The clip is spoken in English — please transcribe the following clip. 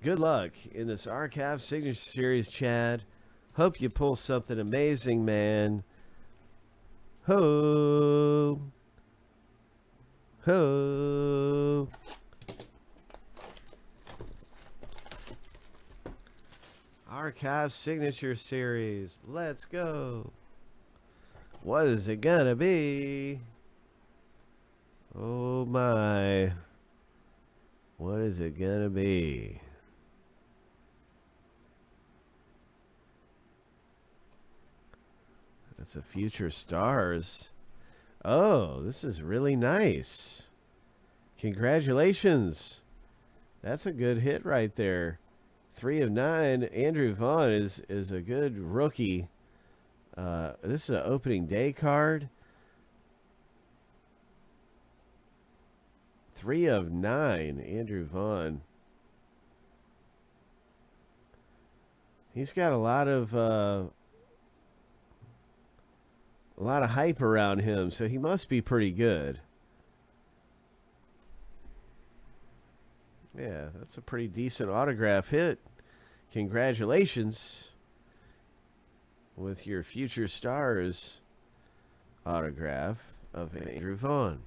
Good luck in this Archive Signature Series, Chad. Hope you pull something amazing, man. Ho. Ho. Archive Signature Series. Let's go. What is it gonna be? Oh my. What is it gonna be? That's a future stars. Oh, this is really nice. Congratulations. That's a good hit right there. Three of nine. Andrew Vaughn is is a good rookie. Uh, this is an opening day card. Three of nine. Andrew Vaughn. He's got a lot of uh, a lot of hype around him, so he must be pretty good. Yeah, that's a pretty decent autograph hit. Congratulations with your future stars autograph of Andrew Vaughn.